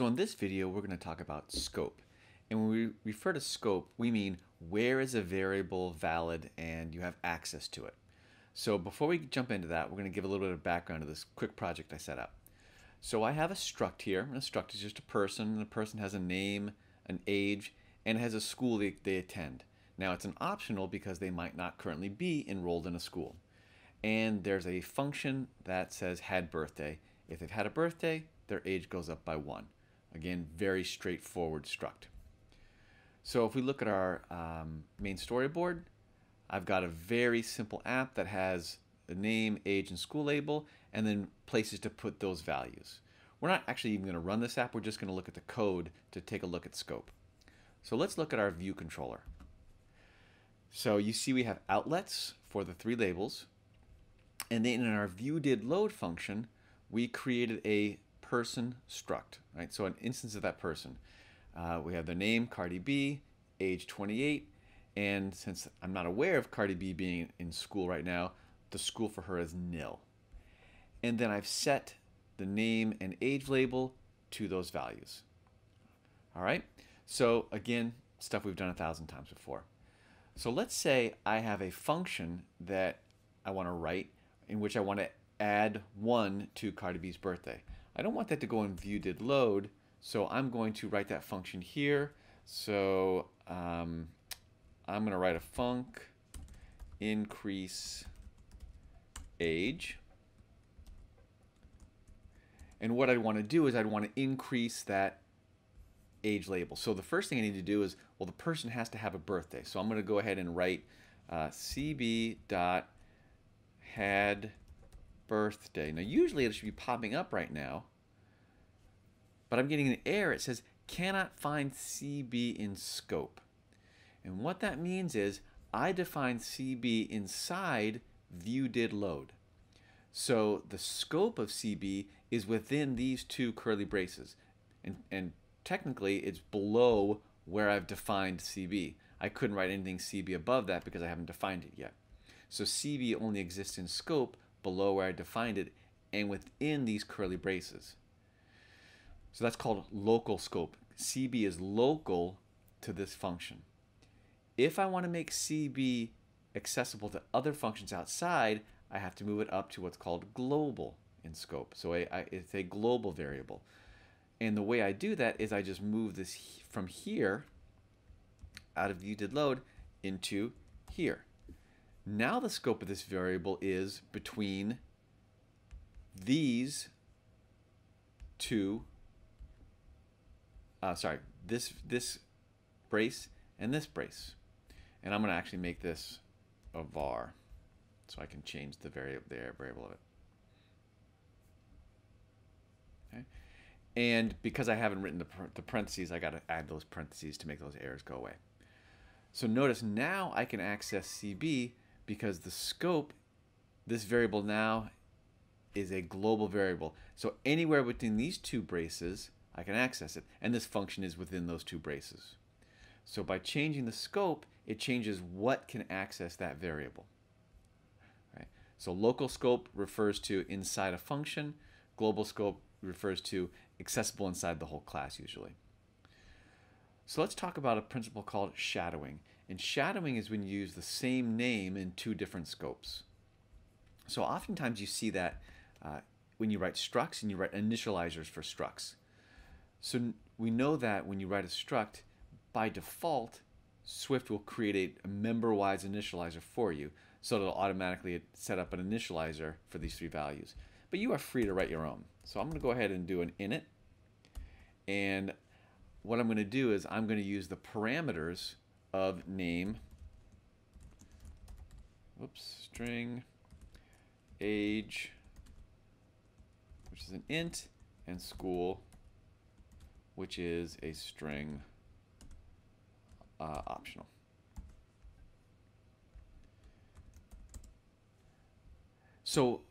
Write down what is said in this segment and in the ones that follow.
So in this video, we're going to talk about scope. And when we refer to scope, we mean where is a variable valid and you have access to it. So before we jump into that, we're going to give a little bit of background to this quick project I set up. So I have a struct here, a struct is just a person, and the person has a name, an age, and has a school they, they attend. Now it's an optional because they might not currently be enrolled in a school. And there's a function that says had birthday. If they've had a birthday, their age goes up by one. Again, very straightforward struct. So if we look at our um, main storyboard, I've got a very simple app that has a name, age, and school label, and then places to put those values. We're not actually even going to run this app, we're just going to look at the code to take a look at scope. So let's look at our view controller. So you see we have outlets for the three labels, and then in our view did load function, we created a person struct, right? So an instance of that person. Uh, we have the name, Cardi B, age 28, and since I'm not aware of Cardi B being in school right now, the school for her is nil. And then I've set the name and age label to those values. All right, so again, stuff we've done a thousand times before. So let's say I have a function that I want to write in which I want to add one to Cardi B's birthday. I don't want that to go in view did load, so I'm going to write that function here. So um, I'm going to write a func increase age. And what I want to do is I'd want to increase that age label. So the first thing I need to do is, well, the person has to have a birthday. So I'm going to go ahead and write uh, cb dot had birthday. Now usually it should be popping up right now, but I'm getting an error. It says cannot find CB in scope. And what that means is I define CB inside view did load. So the scope of CB is within these two curly braces. And, and technically it's below where I've defined CB. I couldn't write anything CB above that because I haven't defined it yet. So CB only exists in scope below where I defined it and within these curly braces. So that's called local scope. CB is local to this function. If I want to make CB accessible to other functions outside, I have to move it up to what's called global in scope. So I, I, it's a global variable. And the way I do that is I just move this from here, out of view did load, into here. Now the scope of this variable is between these two, uh, sorry, this, this brace and this brace. And I'm going to actually make this a var so I can change the, variable, the variable of it. Okay. And because I haven't written the, the parentheses, I got to add those parentheses to make those errors go away. So notice now I can access CB because the scope, this variable now is a global variable. So anywhere between these two braces, I can access it. And this function is within those two braces. So by changing the scope, it changes what can access that variable. Right? So local scope refers to inside a function. Global scope refers to accessible inside the whole class usually. So let's talk about a principle called shadowing. And shadowing is when you use the same name in two different scopes. So oftentimes you see that uh, when you write structs and you write initializers for structs. So we know that when you write a struct, by default, Swift will create a, member-wise initializer for you, so it'll automatically set up an initializer for these three values. But you are free to write your own. So I'm going to go ahead and do an init. And what I'm going to do is I'm going to use the parameters of name, whoops, string, age, which is an int, and school, which is a string uh, optional. So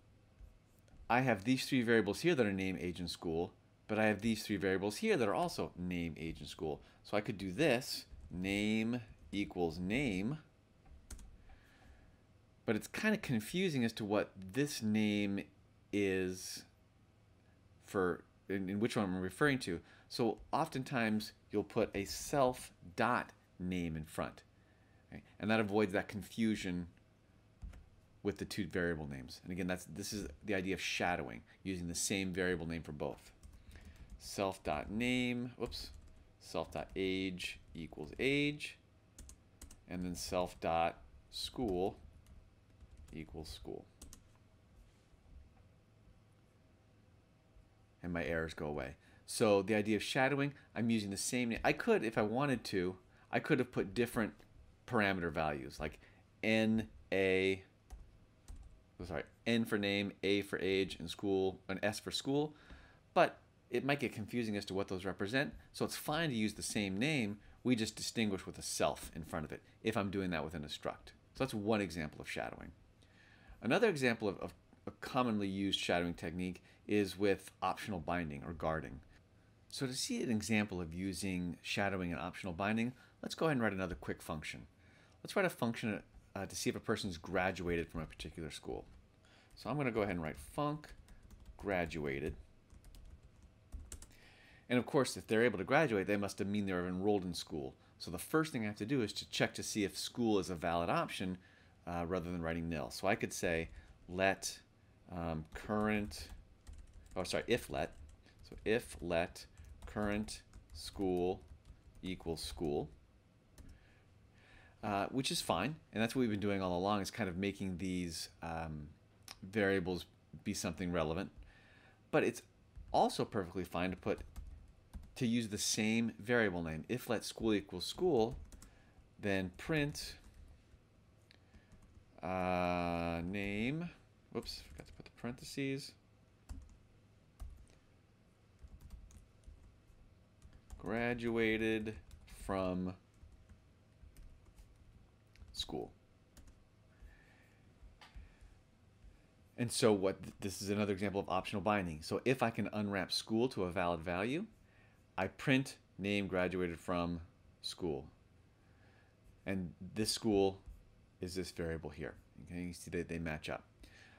I have these three variables here that are name, age, and school, but I have these three variables here that are also name, age, and school. So I could do this, name equals name, but it's kind of confusing as to what this name is for, in, in which one I'm referring to. So oftentimes you'll put a self dot name in front. Okay? And that avoids that confusion with the two variable names. And again, that's this is the idea of shadowing, using the same variable name for both. Self dot name, whoops, self dot age equals age, and then self dot school equals school. And my errors go away. So the idea of shadowing, I'm using the same name. I could, if I wanted to, I could have put different parameter values like N, A, oh, sorry, N for name, A for age, and school, and S for school. But it might get confusing as to what those represent. So it's fine to use the same name. We just distinguish with a self in front of it if I'm doing that within a struct. So that's one example of shadowing. Another example of, of a commonly used shadowing technique is with optional binding or guarding. So to see an example of using shadowing and optional binding, let's go ahead and write another quick function. Let's write a function uh, to see if a person's graduated from a particular school. So I'm going to go ahead and write func graduated. And of course, if they're able to graduate, they must have mean they're enrolled in school. So the first thing I have to do is to check to see if school is a valid option uh, rather than writing nil. So I could say let um, current, oh sorry, if let, so if let current school equals school, uh, which is fine. And that's what we've been doing all along is kind of making these um, variables be something relevant. But it's also perfectly fine to put to use the same variable name. If let school equals school, then print uh, name. Whoops, forgot to put the parentheses. Graduated from school. And so what this is another example of optional binding. So if I can unwrap school to a valid value, I print name graduated from school. And this school is this variable here. Okay, you see that they match up.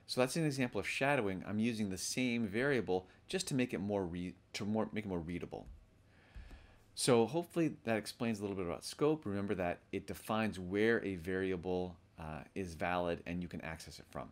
So that's an example of shadowing. I'm using the same variable just to make it more to more make it more readable. So hopefully that explains a little bit about scope. Remember that it defines where a variable uh, is valid and you can access it from.